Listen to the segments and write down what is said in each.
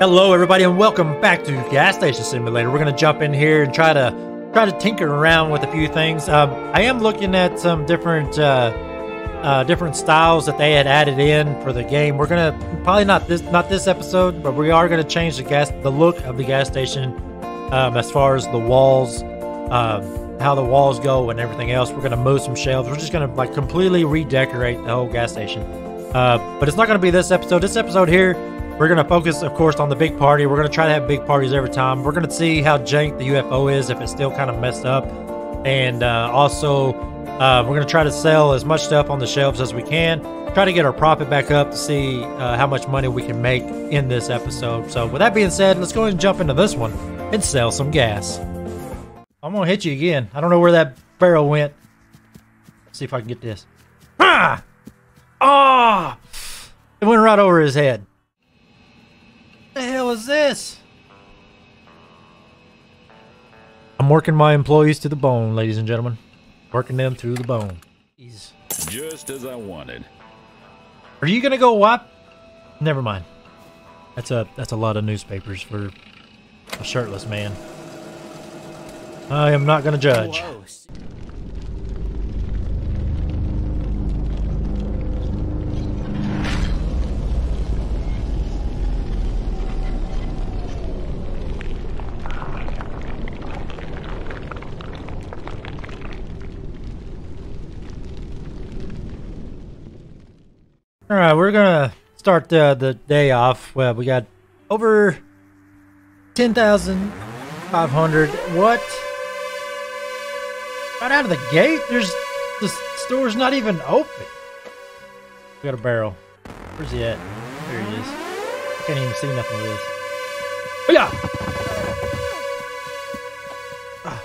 Hello, everybody, and welcome back to Gas Station Simulator. We're to jump in here and try to try to tinker around with a few things. Um, I am looking at some different uh, uh, different styles that they had added in for the game. We're gonna probably not this not this episode, but we are to change the gas the look of the gas station um, as far as the walls, um, how the walls go, and everything else. We're to move some shelves. We're just to like completely redecorate the whole gas station. Uh, but it's not to be this episode. This episode here we're going to focus, of course, on the big party. We're going to try to have big parties every time. We're going to see how jank the UFO is, if it's still kind of messed up. And uh, also, uh, we're going to try to sell as much stuff on the shelves as we can. Try to get our profit back up to see uh, how much money we can make in this episode. So, with that being said, let's go ahead and jump into this one and sell some gas. I'm going to hit you again. I don't know where that barrel went. Let's see if I can get this. Ah! Ah! It went right over his head the hell is this? I'm working my employees to the bone, ladies and gentlemen. Working them through the bone. Jeez. Just as I wanted. Are you gonna go wipe? Never mind. That's a that's a lot of newspapers for a shirtless man. I am not gonna judge. All right, we're gonna start uh, the day off. Well, we got over ten thousand five hundred. What? Right out of the gate, there's the store's not even open. We got a barrel. Where's he at? There he is. I can't even see nothing with this. Oh yeah! Ah,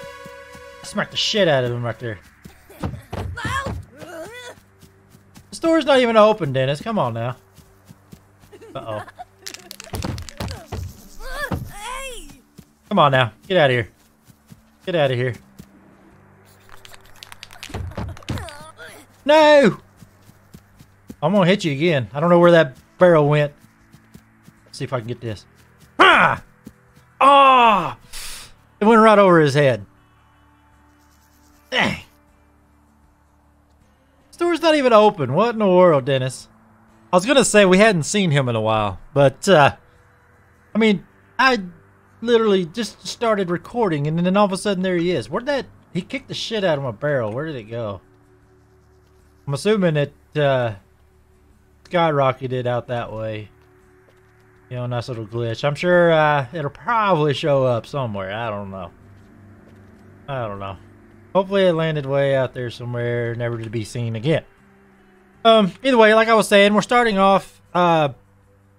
smacked the shit out of him right there. Store's not even open, Dennis. Come on now. Uh-oh. Come on now. Get out of here. Get out of here. No! I'm gonna hit you again. I don't know where that barrel went. Let's see if I can get this. Ah! Ah! It went right over his head. Dang. Store's not even open. What in the world, Dennis? I was gonna say we hadn't seen him in a while, but uh I mean, I literally just started recording and then all of a sudden there he is. Where'd that he kicked the shit out of my barrel. Where did it go? I'm assuming it uh skyrocketed out that way. You know, nice little glitch. I'm sure uh it'll probably show up somewhere. I don't know. I don't know. Hopefully it landed way out there somewhere, never to be seen again. Um, either way, like I was saying, we're starting off, uh,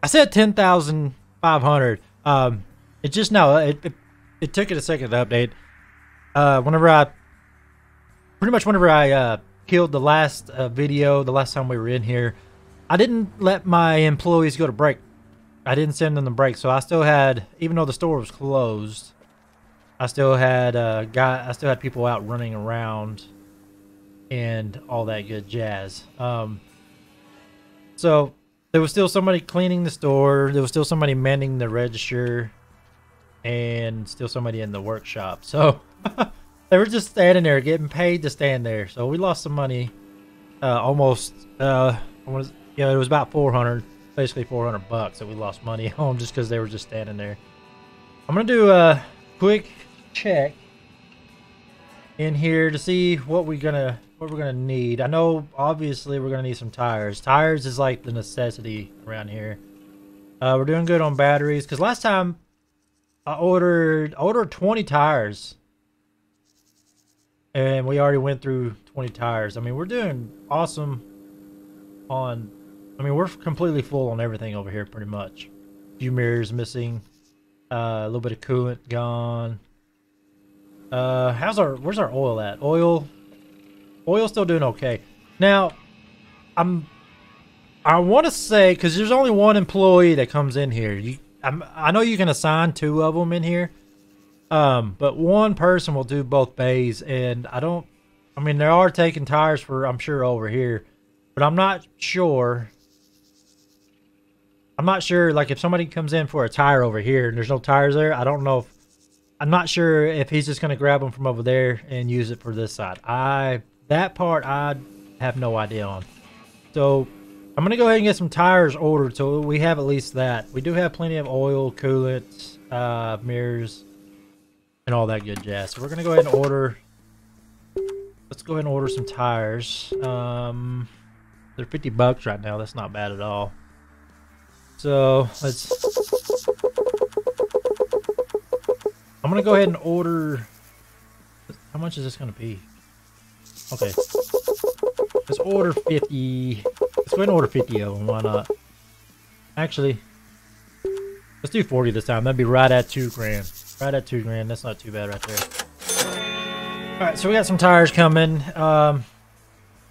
I said 10,500. Um, it just now, it, it, it, took it a second to update. Uh, whenever I, pretty much whenever I, uh, killed the last uh, video, the last time we were in here, I didn't let my employees go to break. I didn't send them the break, so I still had, even though the store was closed, I still had uh, guy. I still had people out running around, and all that good jazz. Um, so there was still somebody cleaning the store. There was still somebody mending the register, and still somebody in the workshop. So they were just standing there, getting paid to stand there. So we lost some money. Uh, almost. Uh, was, yeah, it was about four hundred, basically four hundred bucks that we lost money on just because they were just standing there. I'm gonna do a quick check in here to see what we're gonna what we're gonna need. I know obviously we're gonna need some tires. Tires is like the necessity around here. Uh, we're doing good on batteries because last time I ordered I ordered 20 tires, and we already went through 20 tires. I mean we're doing awesome on. I mean we're completely full on everything over here pretty much. A few mirrors missing. Uh, a little bit of coolant gone. Uh, how's our, where's our oil at? Oil, oil still doing okay. Now, I'm, I want to say, because there's only one employee that comes in here. You, I'm, I know you can assign two of them in here. Um, but one person will do both bays, and I don't, I mean, they are taking tires for, I'm sure, over here, but I'm not sure I'm not sure, like, if somebody comes in for a tire over here and there's no tires there, I don't know if, I'm not sure if he's just going to grab them from over there and use it for this side. I, that part, I have no idea on. So, I'm going to go ahead and get some tires ordered so we have at least that. We do have plenty of oil, coolant, uh, mirrors, and all that good jazz. So, we're going to go ahead and order, let's go ahead and order some tires. Um, they're 50 bucks right now. That's not bad at all. So let's. I'm gonna go ahead and order. How much is this gonna be? Okay. Let's order 50. Let's go ahead and order 50 of them. Why not? Actually, let's do 40 this time. That'd be right at two grand. Right at two grand. That's not too bad right there. All right, so we got some tires coming. Um,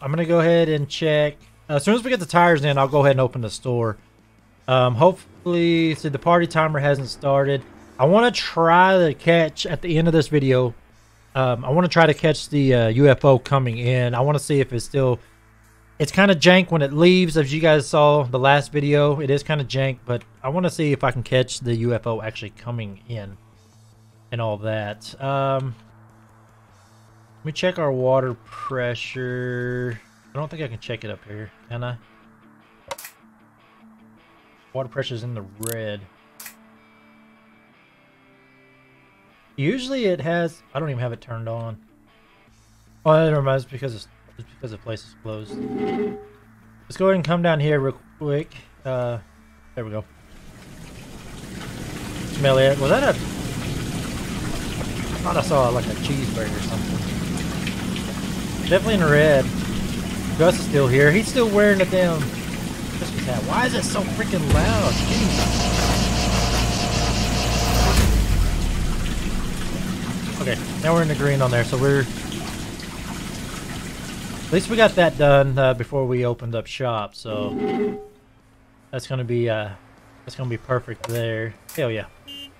I'm gonna go ahead and check. as soon as we get the tires in, I'll go ahead and open the store. Um, hopefully, see the party timer hasn't started. I want to try to catch at the end of this video. Um, I want to try to catch the uh, UFO coming in. I want to see if it's still. It's kind of jank when it leaves, as you guys saw the last video. It is kind of jank, but I want to see if I can catch the UFO actually coming in and all that. Um, let me check our water pressure. I don't think I can check it up here, can I? Water pressure's in the red. Usually it has... I don't even have it turned on. Oh, that reminds because it's, it's because the place is closed. Let's go ahead and come down here real quick. Uh, there we go. Smell it. Was that a... I thought I saw like a cheeseburger or something. Definitely in red. Gus is still here. He's still wearing the damn Christmas hat. Why is it so freaking loud? Jeez. Okay, now we're in the green on there, so we're... At least we got that done uh, before we opened up shop, so... That's gonna be, uh... That's gonna be perfect there. Hell yeah. I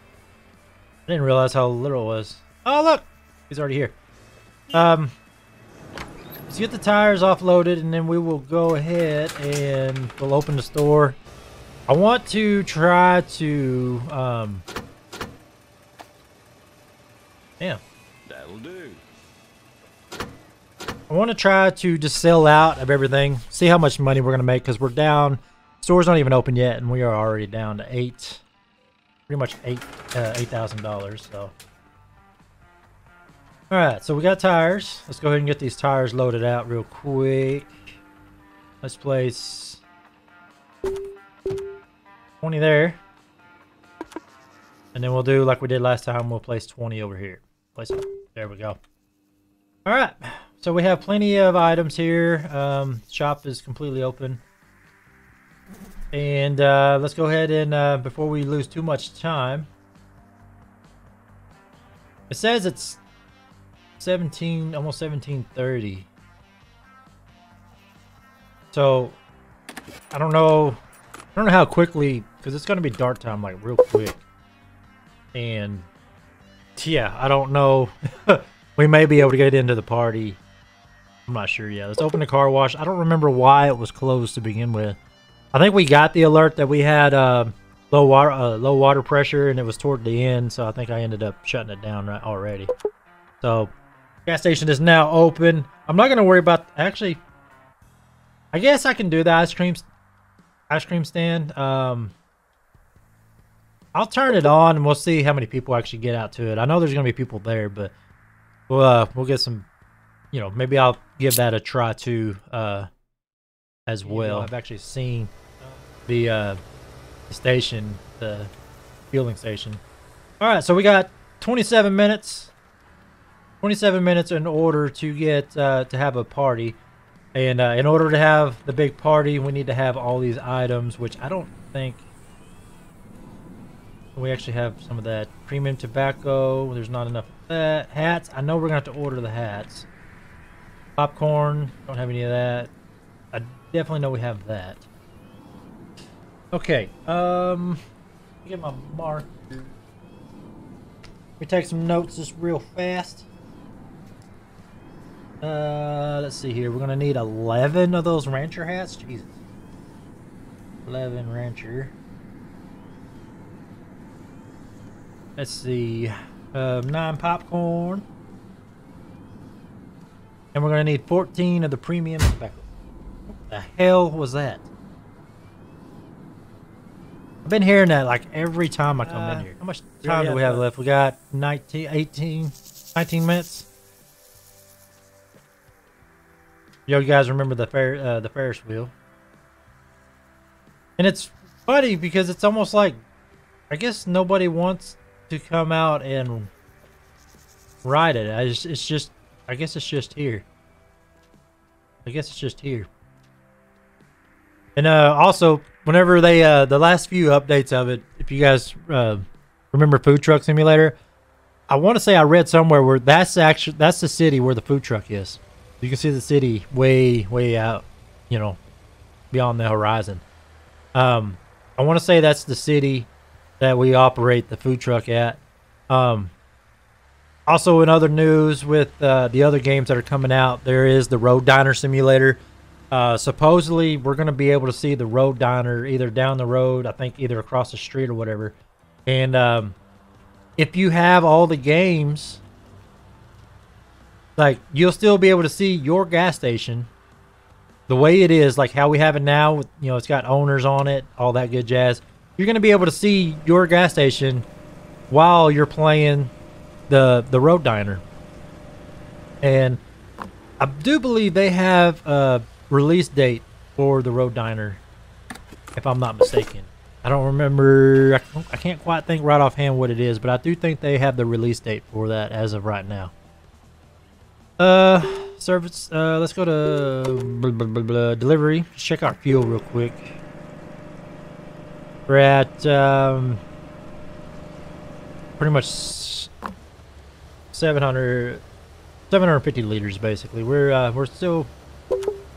didn't realize how little it was. Oh, look! He's already here. Um... Let's get the tires offloaded and then we will go ahead and we'll open the store. I want to try to, um, yeah. That'll do. I want to try to just sell out of everything, see how much money we're going to make because we're down. Store's not even open yet and we are already down to eight, pretty much eight, uh, $8,000. So. Alright, so we got tires. Let's go ahead and get these tires loaded out real quick. Let's place 20 there. And then we'll do like we did last time. We'll place 20 over here. Place. There we go. Alright, so we have plenty of items here. Um, shop is completely open. And uh, let's go ahead and, uh, before we lose too much time, it says it's 17, almost 1730. So, I don't know. I don't know how quickly, because it's going to be dark time, like, real quick. And, yeah, I don't know. we may be able to get into the party. I'm not sure yet. Let's open the car wash. I don't remember why it was closed to begin with. I think we got the alert that we had uh, low water, uh, low water pressure, and it was toward the end. So I think I ended up shutting it down right already. So Gas station is now open. I'm not going to worry about... Actually, I guess I can do the ice cream, ice cream stand. Um, I'll turn it on and we'll see how many people actually get out to it. I know there's going to be people there, but we'll, uh, we'll get some... You know, maybe I'll give that a try too uh, as well. I've actually seen the, uh, the station, the fueling station. All right, so we got 27 minutes 27 minutes in order to get uh, to have a party. And uh, in order to have the big party, we need to have all these items, which I don't think we actually have some of that. Premium tobacco, there's not enough of that. Hats, I know we're going to have to order the hats. Popcorn, don't have any of that. I definitely know we have that. Okay, um, get my mark. Me take some notes just real fast. Uh, let's see here. We're gonna need 11 of those rancher hats. Jesus. 11 rancher. Let's see. Um, nine popcorn. And we're going to need 14 of the premium tobacco. What the hell was that? I've been hearing that like every time I come Uh, in here. How much time do we have have left? We got 19, 18, 19 minutes. Yo, you guys remember the fair, uh, the Ferris wheel? And it's funny because it's almost like, I guess nobody wants to come out and ride it. I just, it's just, I guess it's just here. I guess it's just here. And uh, also, whenever they uh, the last few updates of it, if you guys uh, remember Food Truck Simulator, I want to say I read somewhere where that's actually that's the city where the food truck is. You can see the city way way out, you know, beyond the horizon. Um, I want to say that's the city that we operate the food truck at. Um, also, in other news with uh, the other games that are coming out, there is the Road Diner Simulator. Uh, supposedly, we're going to be able to see the Road Diner either down the road, I think either across the street or whatever. And um, if you have all the games, like you'll still be able to see your gas station the way it is, like how we have it now. With, you know, it's got owners on it, all that good jazz. You're going to be able to see your gas station while you're playing the the road diner. And i do believe they have a release date for the road diner if i'm not mistaken. I don't remember I can't- quite think right offhand what it is but i do think they have the release date for that as of right now. Uh service uh let's go to blah, blah, blah, delivery. Check our fuel real quick we're at um pretty much s- 700 750 liters basically. We're uh, we're still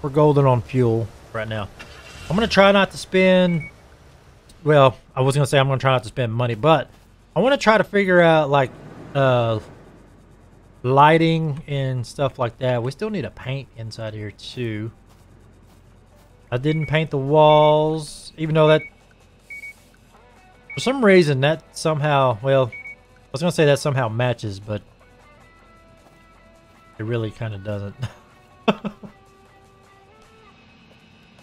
we're golden on fuel right now. I'm gonna try not to spend well i was gonna say i'm gonna try not to spend money but i want to try to figure out like uh lighting and stuff like that. We still need a paint inside here too. I didn't paint the walls even though that for some reason that somehow well I was gonna say that somehow matches, but it really kind of doesn't. I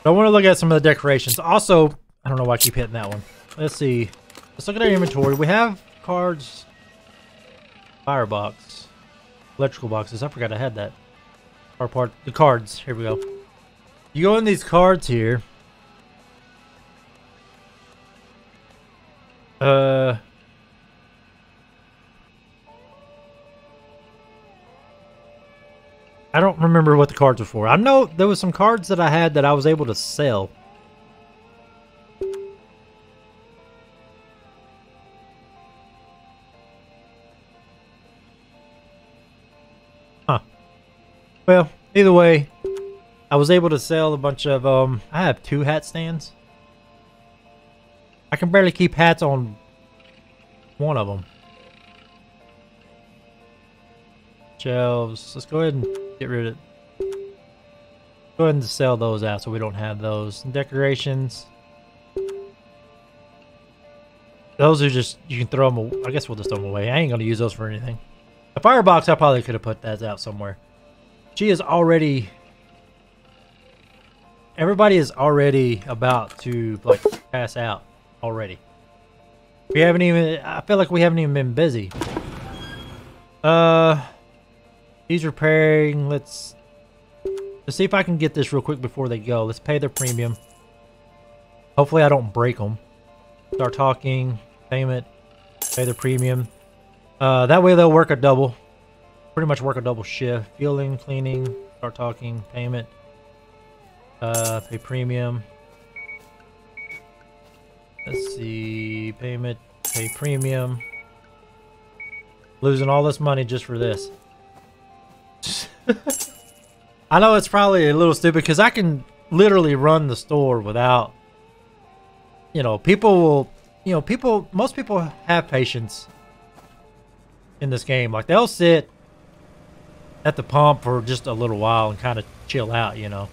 want to look at some of the decorations. Also, I don't know why I keep hitting that one. Let's see. Let's look at our inventory. We have cards, firebox, electrical boxes. I forgot I had that. Our part, the cards. Here we go. You go in these cards here. Uh. I don't remember what the cards were for. I know there was some cards that I had that I was able to sell. Huh. Well, either way, I was able to sell a bunch of um I have two hat stands. I can barely keep hats on one of them. Shelves. Let's go ahead and get rid of Go ahead and sell those out so we don't have those. Decorations. Those are just, you can throw them, I guess we'll just throw them away. I ain't going to use those for anything. A firebox, I probably could have put that out somewhere. She is already, everybody is already about to, like, pass out already. We haven't even, I feel like we haven't even been busy. Uh, he's repairing, let's, let's see if I can get this real quick before they go. Let's pay their premium. Hopefully I don't break them. Start talking, payment, pay their premium. Uh, that way they'll work a double. Pretty much work a double shift. Fueling, cleaning, start talking, payment. Uh, pay premium. Let's see, payment, pay premium. Losing all this money just for this. I know it's probably a little stupid because I can literally run the store without you know, people will, you know, people, most people have patience in this game. Like, they'll sit at the pump for just a little while and kind of chill out, you know.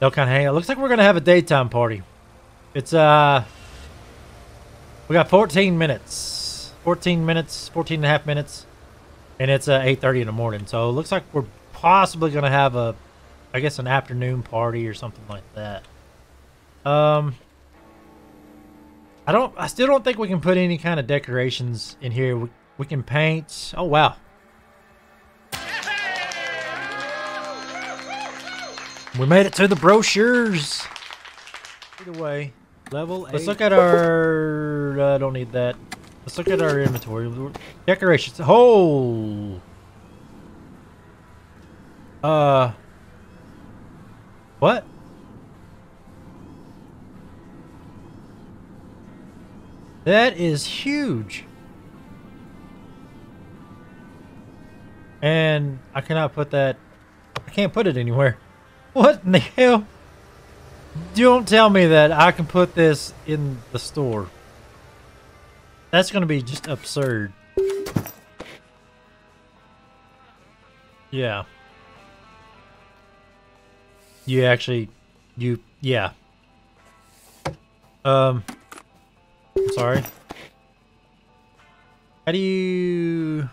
They'll kind of hang out. Looks like we're going to have a daytime party. It's, uh, we got 14 minutes. 14 minutes, 14 and a half minutes, and it's uh, 8.30 in the morning. So it looks like we're possibly going to have a, I guess, an afternoon party or something like that. Um, I don't, I still don't think we can put any kind of decorations in here. We, we can paint. Oh, wow. We made it to the brochures. Either way, Level let's eight. look at our. I uh, don't need that. Let's look at our inventory. Decorations. Oh. Uh. What? That is huge. And I cannot put that. I can't put it anywhere. What in the hell? Don't tell me that I can put this in the store. That's to be just absurd. Yeah. You actually, you, yeah. Um, sorry. How do you...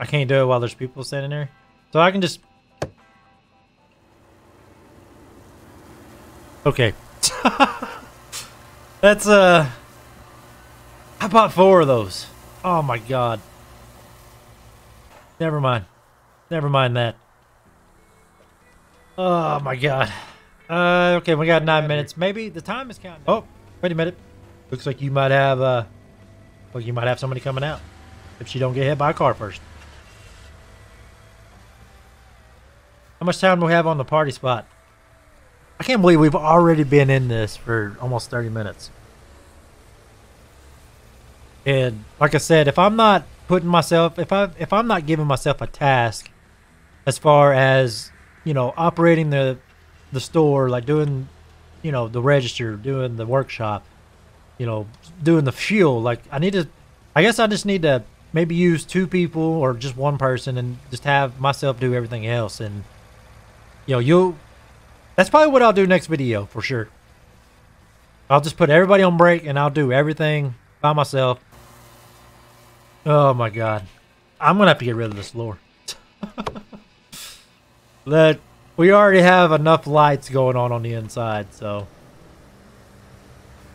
I can't do it while there's people standing there. So I can just... Okay. That's, uh... I bought four of those. Oh my god. Never mind. Never mind that. Oh my god. Uh, okay, we got nine minutes. Maybe the time is counting. Oh, wait a minute. Looks like you might have, uh... Well, you might have somebody coming out. If she don't get hit by a car first. How much time do we have on the party spot? I can't believe we've already been in this for almost 30 minutes. And like I said, if I'm not putting myself, if I if I'm not giving myself a task, as far as you know, operating the the store, like doing, you know, the register, doing the workshop, you know, doing the fuel, like I need to, I guess I just need to maybe use two people or just one person and just have myself do everything else and you know, you'll. That's probably what I'll do next video for sure. I'll just put everybody on break and I'll do everything by myself. Oh my god. I'm gonna have to get rid of this lore. That we already have enough lights going on on the inside, so.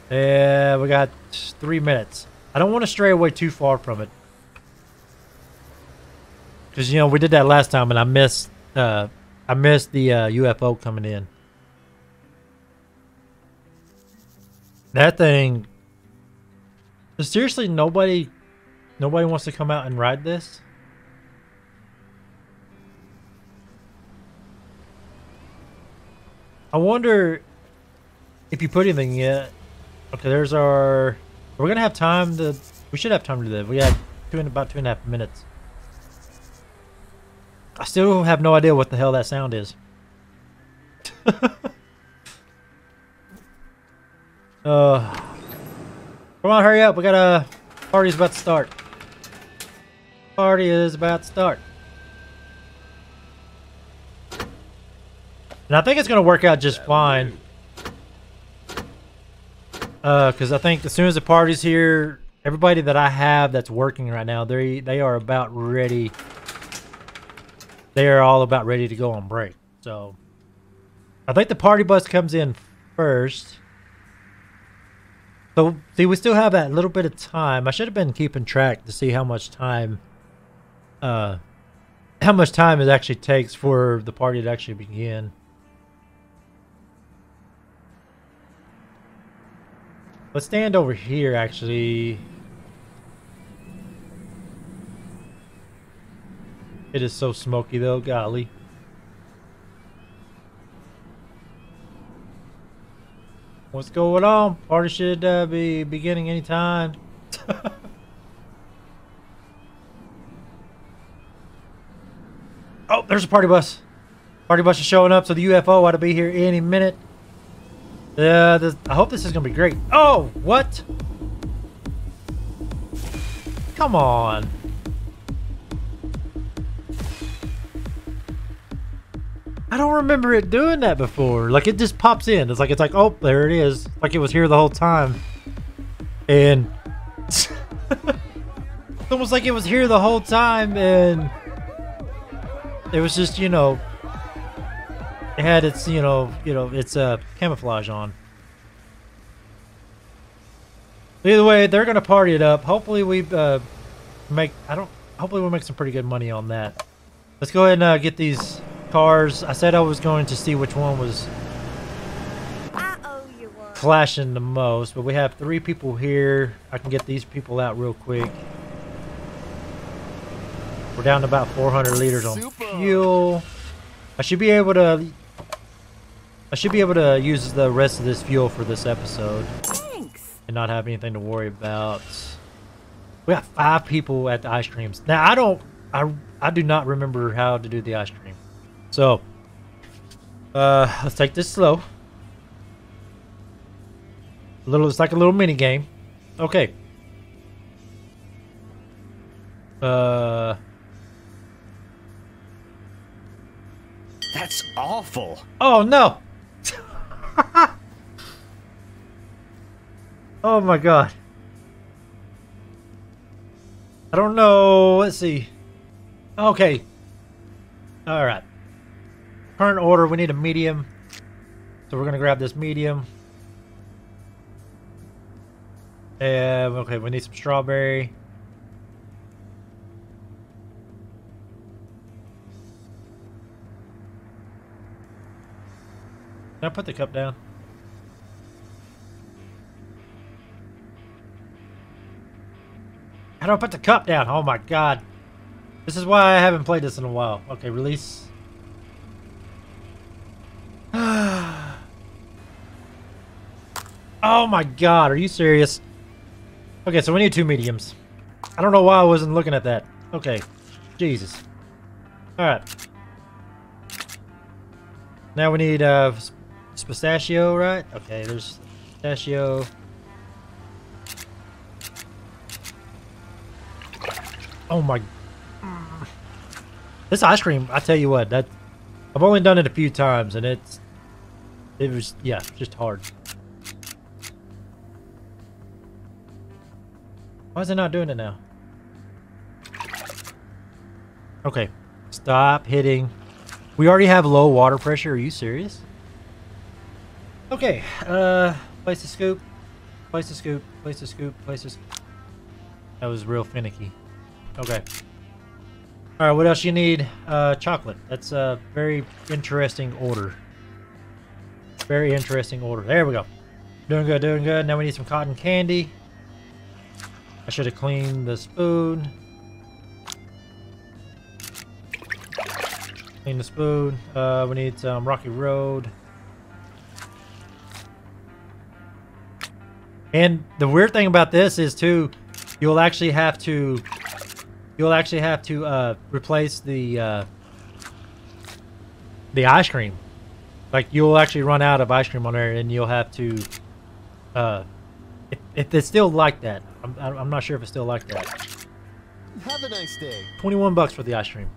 Yeah, we got three minutes. I don't want to stray away too far from it. Because, you know, we did that last time and I missed, uh, I missed the uh, UFO coming in. That thing. Seriously, nobody, nobody wants to come out and ride this. I wonder if you put anything yet. Okay, there's our. We're gonna have time to. We should have time to do that. We have two and about two and a half minutes. I still have no idea what the hell that sound is. uh, come on, hurry up! We got a party's about to start. Party is about to start. And I think it's going to work out just fine. Because I think as soon as the party's here, everybody that I have that's working right now, they they are about ready. They are all about ready to go on break. So I think the party bus comes in first. So see, we still have that little bit of time. I should have been keeping track to see how much time, uh, how much time it actually takes for the party to actually begin. Let's stand over here, actually. It is so smoky, though, golly. What's going on? Party should uh, be beginning anytime. oh, there's a party bus. Party bus is showing up, so the UFO ought to be here any minute. This, I hope this is gonna be great. Oh, what? Come on. I don't remember it doing that before. Like it just pops in. It's like it's like, oh, there it is. Like it was here the whole time. And it's almost like it was here the whole time and it was just, you know, it had its, you know, you know, its uh camouflage on. Either way, they're gonna party it up. Hopefully we uh make I don't hopefully we'll make some pretty good money on that. Let's go ahead and uh, get these cars. I said I was going to see which one was I owe you one. flashing the most, but we have three people here. I can get these people out real quick. We're down to about 400 liters on Super. fuel. I should be able to. I should be able to use the rest of this fuel for this episode Thanks. and not have anything to worry about. We got five people at the ice creams. Now I don't. I I do not remember how to do the ice cream. So, uh, let's take this slow. A little. It's like a little mini game. Okay. Uh. That's awful. Oh no! oh my god. I don't know. Let's see. Okay. Alright. Current order, we need a medium. So we're gonna grab this medium. And okay, we need some strawberry. Can I put the cup down? How do I put the cup down? Oh my god. This is why I haven't played this in a while. Okay, release. My god, are you serious? Okay, so we need two mediums. I don't know why I wasn't looking at that. Okay. Jesus. Alright. Now we need uh pistachio, right? Okay, there's pistachio. Oh my This ice cream, I tell you what, that I've only done it a few times and it's it was yeah, just hard. Why is it not doing it now? Okay. Stop hitting. We already have low water pressure. Are you serious? Okay. Uh, place the scoop. Place the scoop. Place the scoop. Place the. scoop. That was real finicky. Okay. All right. What else you need? Uh, chocolate. That's a very interesting order. Very interesting order. There we go. Doing good. Doing good. Now we need some cotton candy. I should have cleaned the spoon. Clean the spoon. Uh, we need some Rocky Road. And the weird thing about this is too, you'll actually have to, you'll actually have to uh, replace the uh, the ice cream. Like you'll actually run out of ice cream on there, and you'll have to. Uh, if, if it's still like that, I'm I'm not sure if it's still like that. Have a nice day. 21 bucks for the ice cream.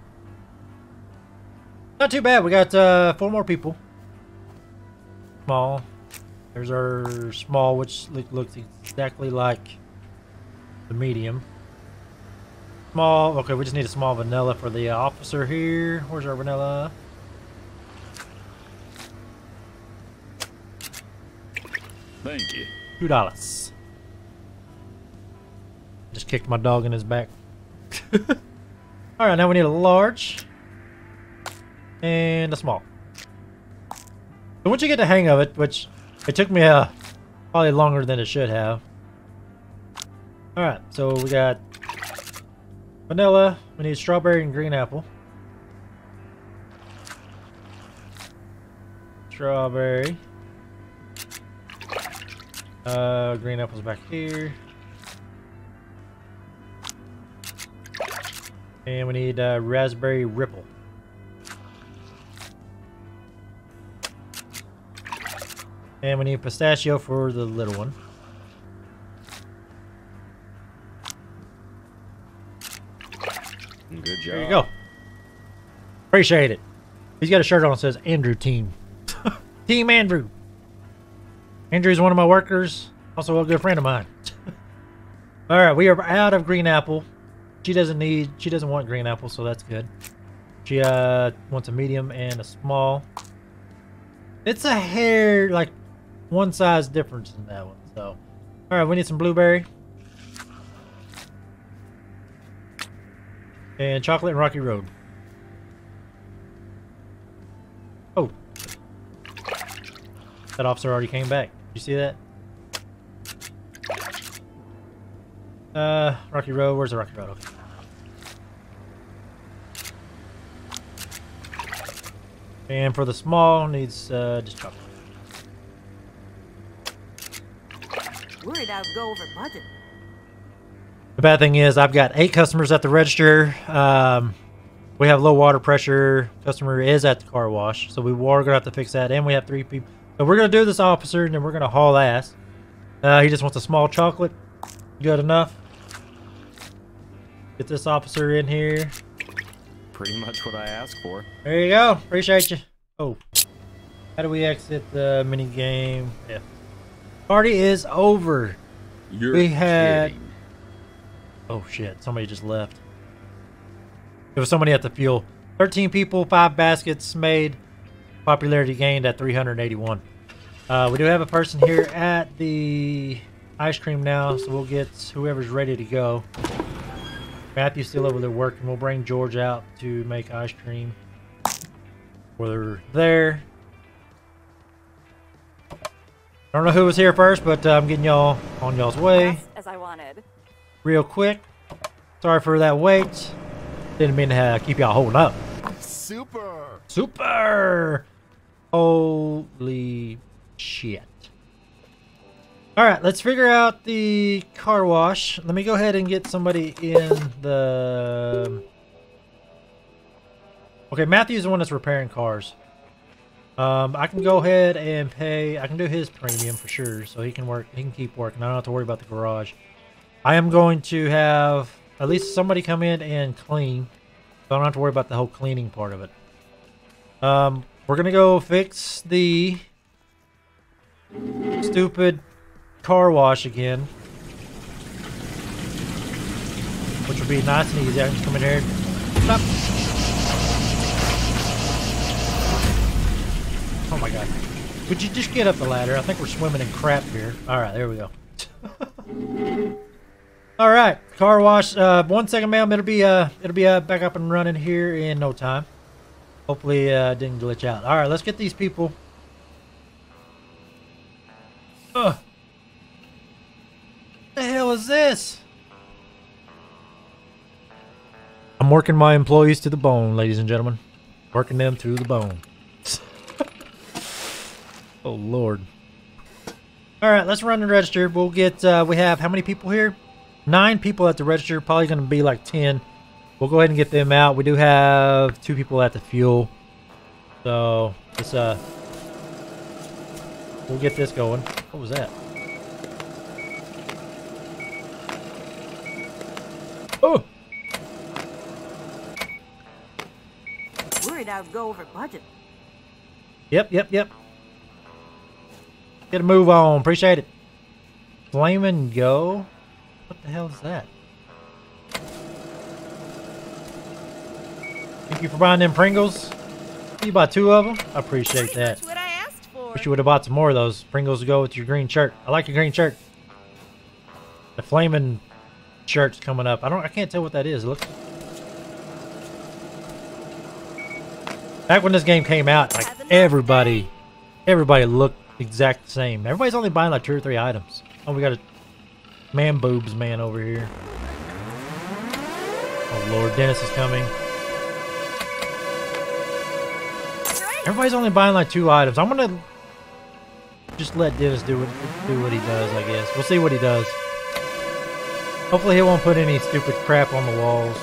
Not too bad. We got uh, four more people. Small. There's our small, which looks exactly like the medium. Small. Okay, we just need a small vanilla for the uh, officer here. Where's our vanilla? Thank you. Two dollars. Just kicked my dog in his back. All right, now we need a large and a small. So once you get the hang of it, which it took me uh, probably longer than it should have. All right, so we got vanilla. We need strawberry and green apple. Strawberry. Uh, green apples back here. And we need uh, raspberry ripple. And we need pistachio for the little one. Good job. There you go. Appreciate it. He's got a shirt on that says Andrew Team. team Andrew. Andrew's one of my workers, also a good friend of mine. All right, we are out of green apple. She doesn't need, she doesn't want green apple, so that's good. She uh wants a medium and a small. It's a hair like one size difference in that one. So, all right, we need some blueberry and chocolate and Rocky Road. Oh, that officer already came back. You see that? Uh, Rocky Road. Where's the Rocky Road? Okay. And for the small, needs uh, just chocolate. Worried I'd go over budget. The bad thing is I've got eight customers at the register. Um, we have low water pressure. Customer is at the car wash, so we are gonna have to fix that. And we have three people. So we're gonna do this officer, and then we're gonna haul ass. Uh, he just wants a small chocolate. Good enough. Get this officer in here. Pretty much what I asked for. There you go. Appreciate you. Oh, how do we exit the mini game? Yeah. Party is over. You're We had- kidding. Oh shit, somebody just left. It was somebody at the fuel. 13 people, 5 baskets made. Popularity gained at 381. Uh, we do have a person here at the ice cream now, so we'll get whoever's ready to go. Matthew's still over there working. We'll bring George out to make ice cream. We're there. I don't know who was here first, but uh, I'm getting y'all on y'all's way Just as I wanted. real quick. Sorry for that wait. Didn't mean to uh, keep y'all holding up. Super! Super! Holy shit. Alright, let's figure out the car wash. Let me go ahead and get somebody in the... Okay, Matthew's the one that's repairing cars. Um, I can go ahead and pay... I can do his premium for sure, so he can work. He can keep working. I don't have to worry about the garage. I am going to have at least somebody come in and clean. So I don't have to worry about the whole cleaning part of it. Um, we're gonna go fix the stupid car wash again. Which would be nice and easy. I can come in here. Stop. Oh my god. Would you just get up the ladder? I think we're swimming in crap here. Alright, there we go. All right, car wash. Uh, one second, ma'am. It'll be uh, it'll be uh, back up and running here in no time. Hopefully, uh, didn't glitch out. All right, let's get these people. Ugh. Hell is this? I'm working my employees to the bone, ladies and gentlemen. Working them through the bone. oh lord. All right, let's run the register. We'll get. Uh, we have how many people here? Nine people at the register. Probably going to be like ten. We'll go ahead and get them out. We do have two people at the fuel, so let's uh. We'll get this going. What was that? Oh, Worried I'd go over budget. yep, yep, yep. Get a move on. Appreciate it. Flame and go. What the hell is that? Thank you for buying them Pringles. You bought two of them. I appreciate Pretty that. much what I asked for. Wish you would have bought some more of those Pringles to go with your green shirt. I like your green shirt. The flaming shirt's coming up. I don't. I can't tell what that is. It looks. Back when this game came out, like everybody, everybody looked exact same. Everybody's only buying like two or three items. Oh, we got a man boobs man over here. Oh Lord, Dennis is coming. Everybody's only buying like two items. I'm gonna just let Dennis do what do what he does. I guess we'll see what he does. Hopefully, he won't put any stupid crap on the walls.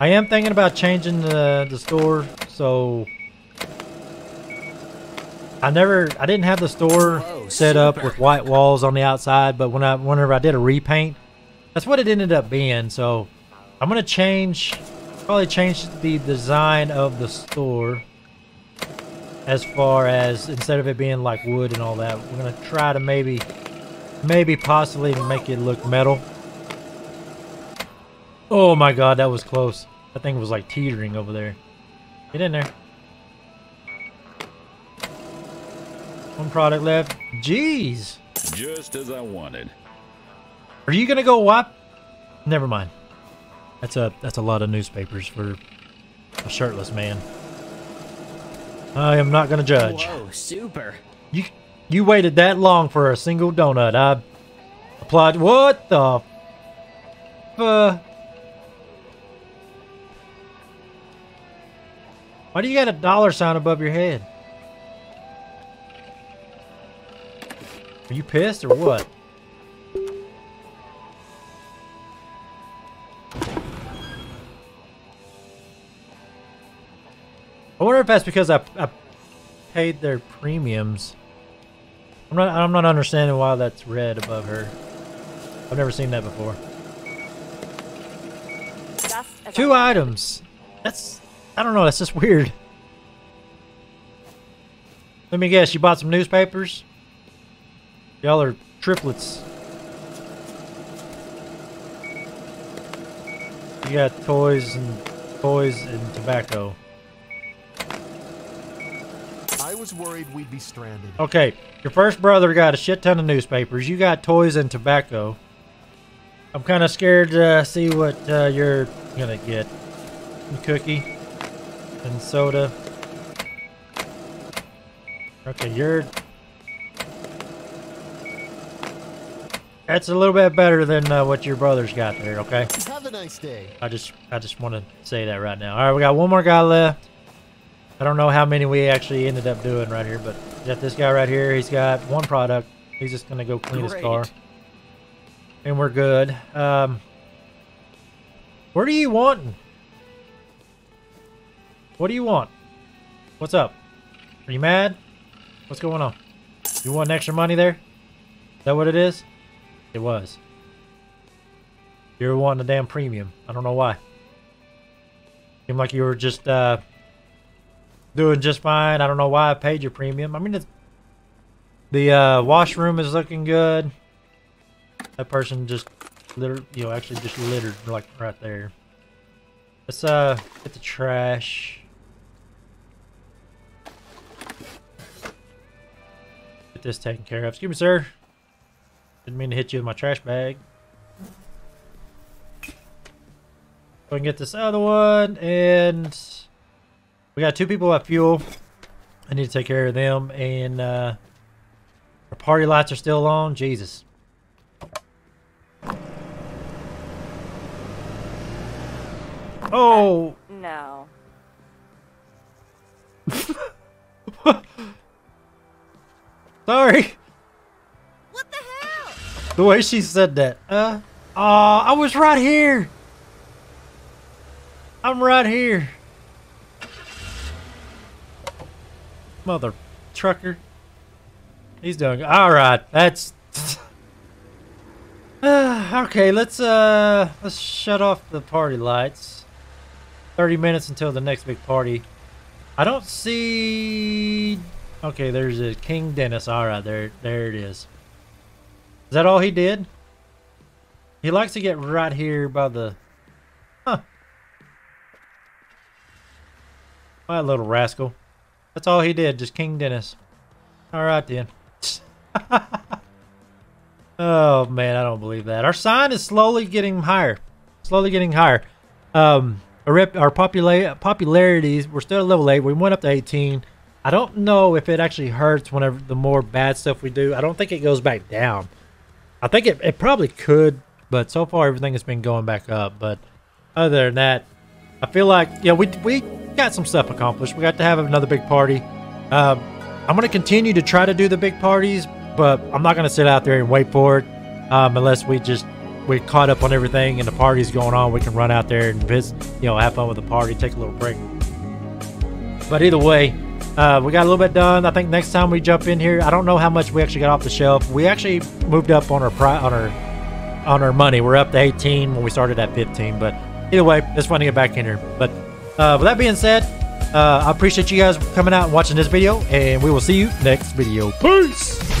I am thinking about changing the the store, so I never I didn't have the store Whoa, set up with white walls on the outside, but when I whenever I did a repaint, that's what it ended up being. So I'm gonna change probably change the design of the store as far as instead of it being like wood and all that we're gonna try to maybe maybe possibly make it look metal oh my god that was close that thing was like teetering over there get in there one product left jeez Just as I wanted. are you gonna go wipe never mind that's a that's a lot of newspapers for a shirtless man I am not gonna judge. Whoa, super. You you waited that long for a single donut. I applaud. What the? Uh, why do you got a dollar sign above your head? Are you pissed or what? I wonder if that's because I, I paid their premiums. I'm not I'm not understanding why that's red above her. I've never seen that before. Two items. That's I don't know, that's just weird. Let me guess, you bought some newspapers? Y'all are triplets. You got toys and toys and tobacco. I was worried we'd be stranded. Okay, your first brother got a shit ton of newspapers. You got toys and tobacco. I'm kind of scared to see what uh, you're gonna get. Cookie and soda. Okay, you're. That's a little bit better than uh, what your brother's got there. Okay. Have a nice day. I just I just want to say that right now. All right, we got one more guy left. I don't know how many we actually ended up doing right here, but we got this guy right here. He's got one product. He's just gonna go clean his car, and we're good. Um, where do you want? What do you want? What's up? Are you mad? What's going on? You want extra money there? Is that what it is? It was. You were wanting a damn premium. I don't know why. Seemed like you were just uh, doing just fine. I don't know why I paid your premium. I mean, the uh, washroom is looking good. That person just, liter- you know, actually just littered like right there. Let's uh get the trash. Get this taken care of. Excuse me, sir. Didn't mean to hit you with my trash bag. We can get this other one, and we got two people at fuel. I need to take care of them, and uh, our party lights are still on. Jesus. Oh, No. sorry. What the hell? The way she said that. Uh, aw, I was right here. I'm right here. Mother trucker. He's doing all right. That's uh, okay. Let's uh let's shut off the party lights. Thirty minutes until the next big party. I don't see. Okay, there's a King Dennis. All right, there there it is. Is that all he did? He likes to get right here by the. Huh. My little rascal. That's all he did, just King Dennis. Alright then. oh man, I don't believe that. Our sign is slowly getting higher. Slowly getting higher. Um our rep our popula- popularities, we're still at level 8. We went up to 18. I don't know if it actually hurts whenever the more bad stuff we do. I don't think it goes back down. I think it, it probably could, but so far everything has been going back up. But other than that, I feel like yeah, we we got some stuff accomplished. We got to have another big party. Um, I'm gonna continue to try to do the big parties, but I'm not gonna sit out there and wait for it um, unless we just we caught up on everything and the party's going on. We can run out there and visit, you know, have fun with the party, take a little break. But either way, uh, we got a little bit done. I think next time we jump in here, I don't know how much we actually got off the shelf. We actually moved up on our pri- on our on our money. We're up to 18 when we started at 15, but either way, it's fun to get back in here. But uh, with that being said, uh, I appreciate you guys coming out and watching this video, and we will see you next video. Peace!